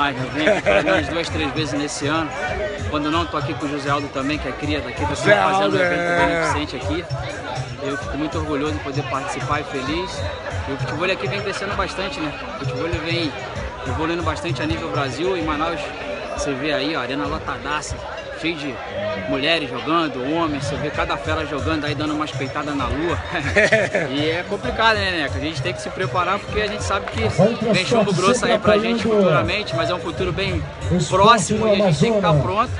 demais, né? Eu venho pelo menos duas, três vezes nesse ano. Quando não, tô aqui com o José Aldo também, que é cria daqui, tá José fazendo um evento beneficente aqui. Eu fico muito orgulhoso de poder participar e feliz. E o futebol aqui vem crescendo bastante, né? O futebol vem evoluindo bastante a nível Brasil. Em Manaus, você vê aí, ó, arena lotadaça, cheio de mulheres jogando, homens, você vê cada fera jogando aí, dando umas peitadas na lua. e é complicado, né, Neca? A gente tem que se preparar porque a gente sabe que vem jogo grosso aí pra gente futuramente, mas é um futuro bem próximo e a gente tem que estar pronto.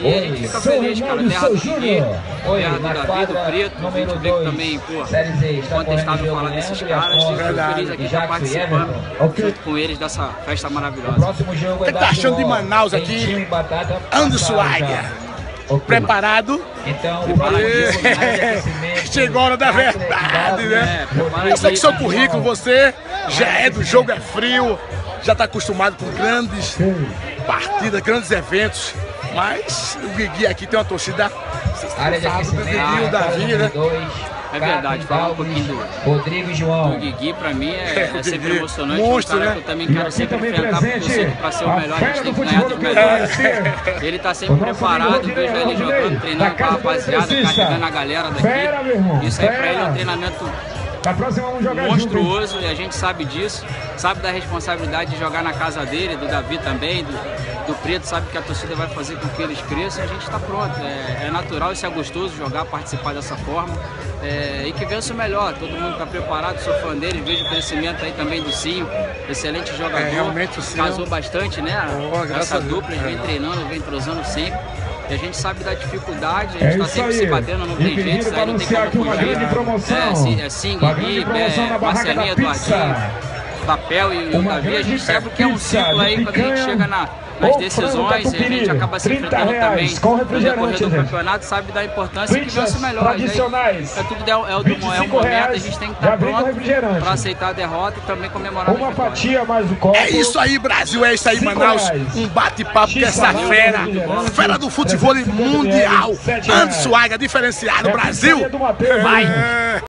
E a gente fica feliz, cara. Terra do Guigui, terra do Davi, do Preto, a gente vê que também, pô, incontestável falar desses caras. E fico feliz aqui estar participando junto com eles dessa festa maravilhosa. Próximo jogo O que tá achando de Manaus aqui? E Anderson Águia. já. Preparado? Então, aquecimento. Chegou a hora da verdade, né? É, Eu sei que seu currículo, você já é do jogo, é frio, já tá acostumado com grandes partidas, grandes eventos. Mas o Guigui aqui tem uma torcida. Vocês Área de do aquecimento. Guigui e o Davi, né? É verdade, falar um pouquinho do, Rodrigo e João. O Guigui, pra mim, é, é sempre Guigui, emocionante. monstro, um cara né? que eu também quero sempre também enfrentar, porque eu sei que pra ser o melhor a gente tem que ganhar dos do melhores. Brasil. Ele tá sempre preparado, vejo ele jogando, treinando com a rapaziada, carregando a galera Fera, meu irmão, daqui. Isso aí pra ele é um treinamento Na próxima vamos jogar junto. monstruoso e a gente sabe disso, sabe da responsabilidade de jogar na casa dele, do Davi também, do, do Preto, sabe que a torcida vai fazer com que eles cresçam e a gente está pronto. É, é natural, isso é gostoso jogar, participar dessa forma é, e que vença o melhor. Todo mundo está preparado, sou fã dele, vejo o crescimento aí também do Cinho, excelente jogador. É, realmente o Cinho- Casou bastante, né? Oh, Essa dupla, vem É. treinando, vem entrosando sempre. E a gente sabe da dificuldade, a É gente está sempre aí. se batendo, não E tem jeito, isso aí não tem como fugir. grande promoção. É, sim, é Guigui, promoção é, Marcelinho. Eduardinho, Papel e o Davi, a gente sabe que é um ciclo aí, quando a gente chega na- nas frango decisões, a gente acaba se 30 enfrentando reais, também com no decorrer refrigerante, do campeonato, sabe da importância que vence o melhor. Tradicionais. É tudo é, o- é, é o 25 momento, a reais, gente tem que estar com pronto para aceitar a derrota e também comemorar a Uma fatia mais o copo. É isso aí, Brasil, é isso aí, Manaus. reais. Um bate-papo com essa fera, refrigerante, fera do futebol 350 mundial. Anderson diferenciado, É a Brasil. Vai. hein?